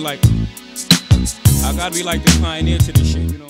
Like, I gotta be like the pioneer to this shit, you know?